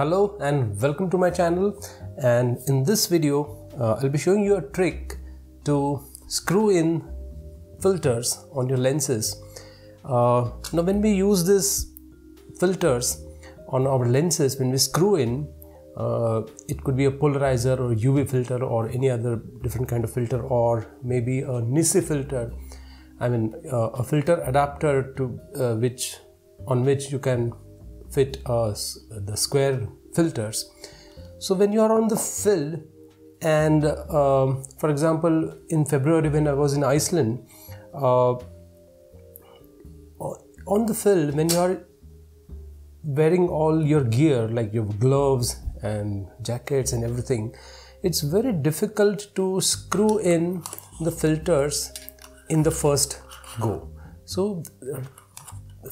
Hello and welcome to my channel and in this video uh, I'll be showing you a trick to screw in filters on your lenses. Uh, now when we use these filters on our lenses when we screw in uh, it could be a polarizer or UV filter or any other different kind of filter or maybe a Nisi filter I mean uh, a filter adapter to uh, which on which you can fit uh, the square filters. So when you are on the field and um, for example in February when I was in Iceland uh, on the field when you are wearing all your gear like your gloves and jackets and everything it's very difficult to screw in the filters in the first go so uh,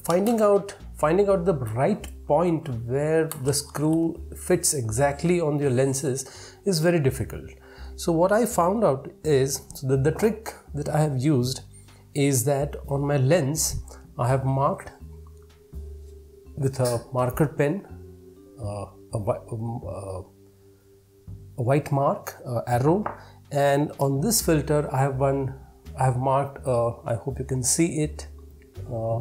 finding out finding out the right point where the screw fits exactly on your lenses is very difficult. So what i found out is so that the trick that i have used is that on my lens i have marked with a marker pen uh, a, um, uh, a, white mark uh, arrow and on this filter I have one I have marked uh, I hope you can see it uh,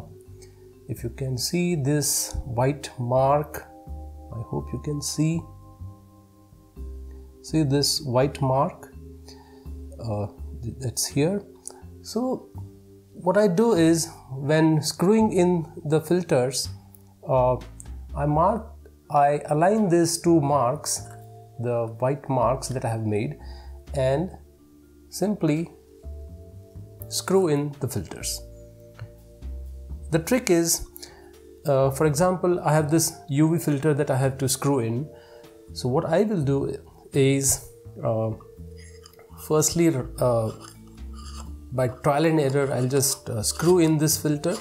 if you can see this white mark I hope you can see. See this white mark? Uh, that's here. So what I do is when screwing in the filters uh, I mark I align these two marks the white marks that I have made and simply screw in the filters the trick is uh, for example I have this UV filter that I have to screw in. So what I will do is uh, firstly uh, by trial and error I'll just uh, screw in this filter.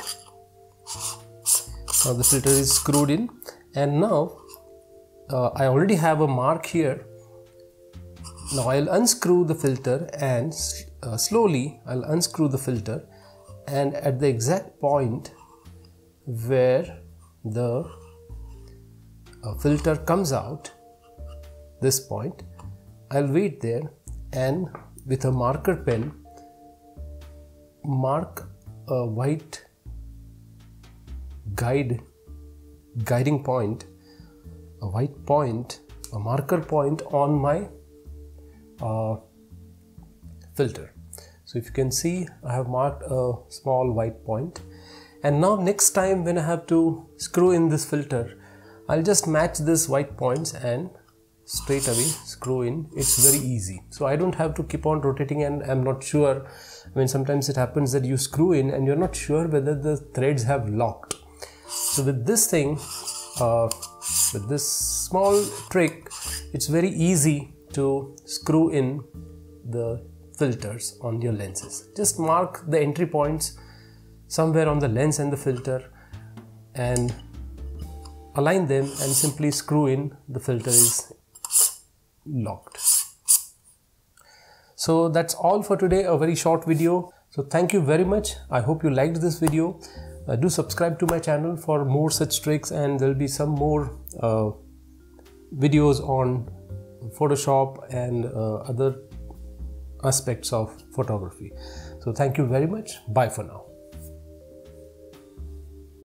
Now the filter is screwed in. And now uh, I already have a mark here. Now I'll unscrew the filter and uh, slowly I'll unscrew the filter and at the exact point where the uh, filter comes out this point I'll wait there and with a marker pen mark a white guide guiding point a white point a marker point on my uh, filter so if you can see I have marked a small white point. And now next time when I have to screw in this filter I'll just match this white points and straight away screw in. It's very easy. So I don't have to keep on rotating and I'm not sure I mean sometimes it happens that you screw in and you're not sure whether the threads have locked. So with this thing uh, with this small trick it's very easy to screw in the filters on your lenses. Just mark the entry points somewhere on the lens and the filter and align them and simply screw in the filter is locked. So that's all for today. A very short video. So thank you very much. I hope you liked this video. Uh, do subscribe to my channel for more such tricks and there'll be some more uh, videos on photoshop and uh, other aspects of photography. So thank you very much. Bye for now